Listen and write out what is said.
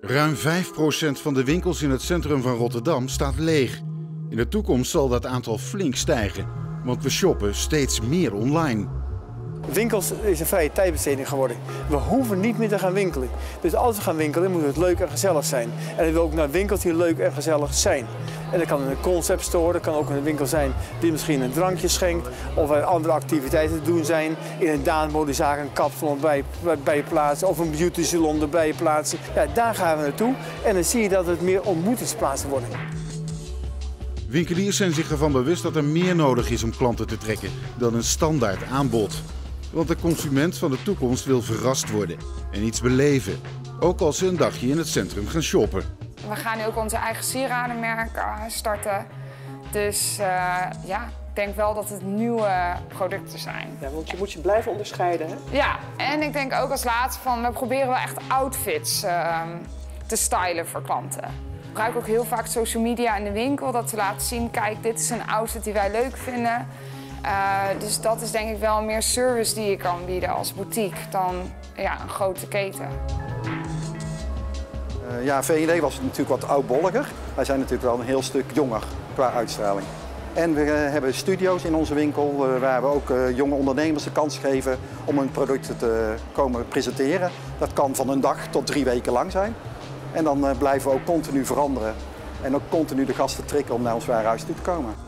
Ruim 5% van de winkels in het centrum van Rotterdam staat leeg. In de toekomst zal dat aantal flink stijgen, want we shoppen steeds meer online. Winkels is een vrije tijdbesteding geworden. We hoeven niet meer te gaan winkelen. Dus als we gaan winkelen, moet het leuk en gezellig zijn. En ik wil ook naar winkels die leuk en gezellig zijn. En dat kan een concept store, dat kan ook een winkel zijn die misschien een drankje schenkt. Of er andere activiteiten te doen zijn. In een daanmodezaak een kapsalon bij, bij plaatsen. Of een beauty salon erbij plaatsen. Ja, daar gaan we naartoe. En dan zie je dat het meer ontmoetingsplaatsen worden. Winkeliers zijn zich ervan bewust dat er meer nodig is om klanten te trekken dan een standaard aanbod. Want de consument van de toekomst wil verrast worden en iets beleven. Ook als ze een dagje in het centrum gaan shoppen. We gaan nu ook onze eigen sieradenmerk eh, starten. Dus eh, ja, ik denk wel dat het nieuwe producten zijn. Ja, want je moet je blijven onderscheiden. Hè? Ja, en ik denk ook als laatste van we proberen wel echt outfits uh, te stylen voor klanten. Ik gebruik ook heel vaak social media in de winkel, dat te laten zien, kijk, dit is een outfit die wij leuk vinden. Uh, dus dat is denk ik wel meer service die je kan bieden als boutique dan ja, een grote keten. Uh, ja, VND was natuurlijk wat oudbolliger. Wij zijn natuurlijk wel een heel stuk jonger qua uitstraling. En we uh, hebben studio's in onze winkel waar we ook jonge ondernemers de kans geven om hun producten te komen presenteren. Dat kan van een dag tot drie weken lang zijn. En dan blijven we ook continu veranderen en ook continu de gasten trekken om naar ons warenhuis toe te komen.